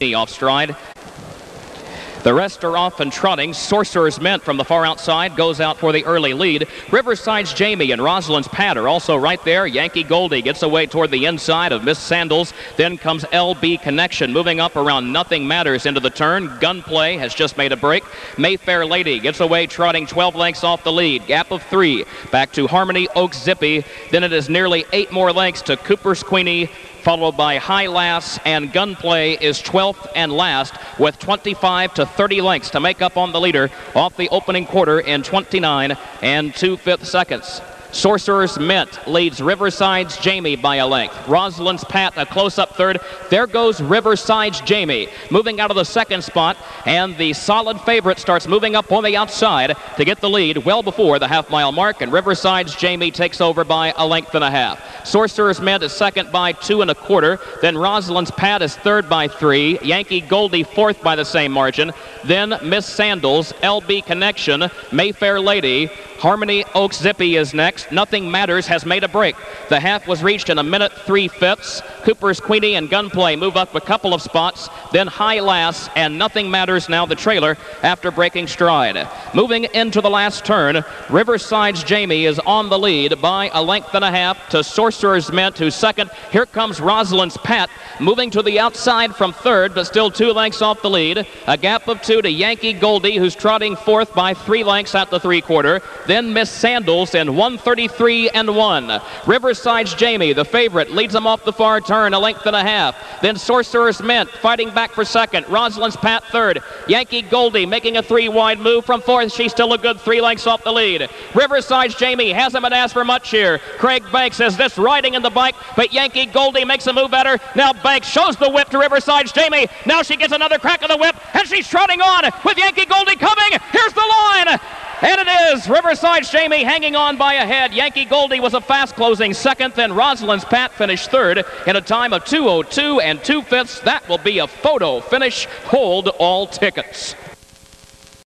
off stride. The rest are off and trotting. Sorcerer's Mint from the far outside goes out for the early lead. Riverside's Jamie and Rosalind's Pat are also right there. Yankee Goldie gets away toward the inside of Miss Sandals. Then comes LB Connection moving up around Nothing Matters into the turn. Gunplay has just made a break. Mayfair Lady gets away trotting 12 lengths off the lead. Gap of three. Back to Harmony Oaks Zippy. Then it is nearly eight more lengths to Cooper's Queenie followed by High Lass and Gunplay is 12th and last with 25 to 30 lengths to make up on the leader off the opening quarter in 29 and 2 fifth seconds. Sorcerer's Mint leads Riverside's Jamie by a length. Rosalind's Pat a close up third. There goes Riverside's Jamie moving out of the second spot, and the solid favorite starts moving up on the outside to get the lead well before the half mile mark, and Riverside's Jamie takes over by a length and a half. Sorcerer's Mint is second by two and a quarter. Then Rosalind's Pat is third by three. Yankee Goldie fourth by the same margin. Then Miss Sandals, LB Connection, Mayfair Lady, Harmony Oaks Zippy is next. Nothing Matters has made a break. The half was reached in a minute three fifths. Cooper's Queenie and Gunplay move up a couple of spots. Then High Lass and Nothing Matters now the trailer after breaking stride. Moving into the last turn, Riverside's Jamie is on the lead by a length and a half to Sorcerer's Mint, who's second. Here comes Rosalind's Pat moving to the outside from third, but still two lengths off the lead. A gap of two to Yankee Goldie, who's trotting fourth by three lengths at the three quarter. Then Miss Sandals in 133 and 1. Riverside's Jamie, the favorite, leads them off the far turn, a length and a half. Then Sorcerer's Mint fighting back for second. Rosalind's Pat third. Yankee Goldie making a three wide move from fourth. She's still a good three lengths off the lead. Riverside's Jamie hasn't been asked for much here. Craig Banks says this riding in the bike, but Yankee Goldie makes a move better. Now Banks shows the whip to Riverside's Jamie. Now she gets another crack of the whip, and she's trotting on with Yankee Goldie coming. Here's. And it is Riverside's Jamie hanging on by a head. Yankee Goldie was a fast closing second. Then Rosalind's Pat finished third in a time of 202 and 2 fifths. That will be a photo finish. Hold all tickets.